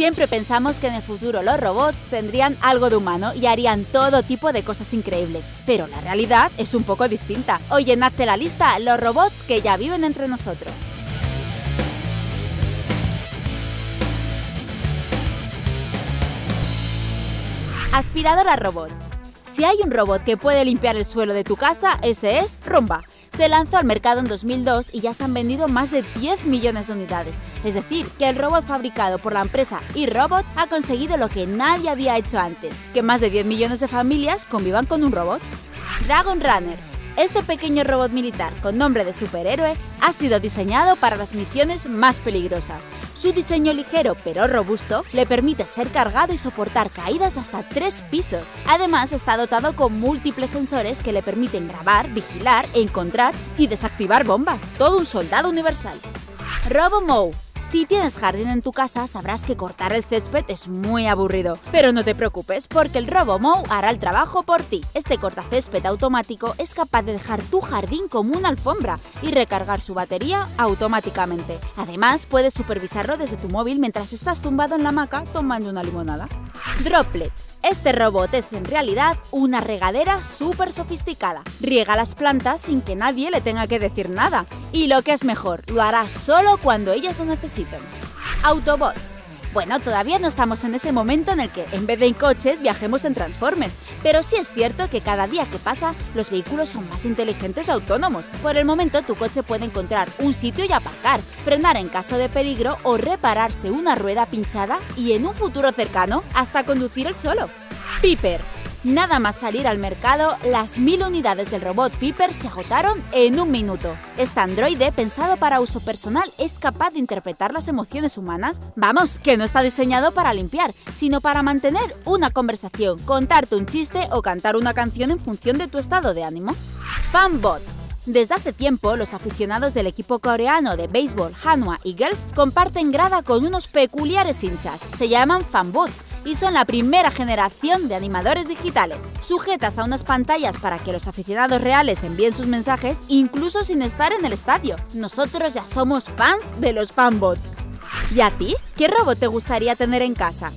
Siempre pensamos que en el futuro los robots tendrían algo de humano y harían todo tipo de cosas increíbles, pero la realidad es un poco distinta. Hoy llenadte la lista los robots que ya viven entre nosotros. Aspiradora robot. Si hay un robot que puede limpiar el suelo de tu casa, ese es Rumba. Se lanzó al mercado en 2002 y ya se han vendido más de 10 millones de unidades. Es decir, que el robot fabricado por la empresa eRobot ha conseguido lo que nadie había hecho antes, que más de 10 millones de familias convivan con un robot. Dragon Runner este pequeño robot militar con nombre de superhéroe ha sido diseñado para las misiones más peligrosas. Su diseño ligero pero robusto le permite ser cargado y soportar caídas hasta tres pisos. Además está dotado con múltiples sensores que le permiten grabar, vigilar, encontrar y desactivar bombas. Todo un soldado universal. RoboMow si tienes jardín en tu casa, sabrás que cortar el césped es muy aburrido. Pero no te preocupes, porque el RoboMow hará el trabajo por ti. Este cortacésped automático es capaz de dejar tu jardín como una alfombra y recargar su batería automáticamente. Además, puedes supervisarlo desde tu móvil mientras estás tumbado en la hamaca tomando una limonada. Droplet este robot es en realidad una regadera súper sofisticada. Riega las plantas sin que nadie le tenga que decir nada. Y lo que es mejor, lo hará solo cuando ellas lo necesiten. Autobots. Bueno, todavía no estamos en ese momento en el que, en vez de en coches, viajemos en Transformers, pero sí es cierto que cada día que pasa, los vehículos son más inteligentes autónomos. Por el momento, tu coche puede encontrar un sitio y aparcar, frenar en caso de peligro o repararse una rueda pinchada y, en un futuro cercano, hasta conducir el solo. Piper Nada más salir al mercado, las mil unidades del robot Piper se agotaron en un minuto. Este androide, pensado para uso personal, es capaz de interpretar las emociones humanas. Vamos, que no está diseñado para limpiar, sino para mantener una conversación, contarte un chiste o cantar una canción en función de tu estado de ánimo. Fanbot desde hace tiempo, los aficionados del equipo coreano de béisbol Hanwha Eagles comparten grada con unos peculiares hinchas. Se llaman fanbots y son la primera generación de animadores digitales, sujetas a unas pantallas para que los aficionados reales envíen sus mensajes incluso sin estar en el estadio. Nosotros ya somos fans de los fanbots. ¿Y a ti? ¿Qué robot te gustaría tener en casa?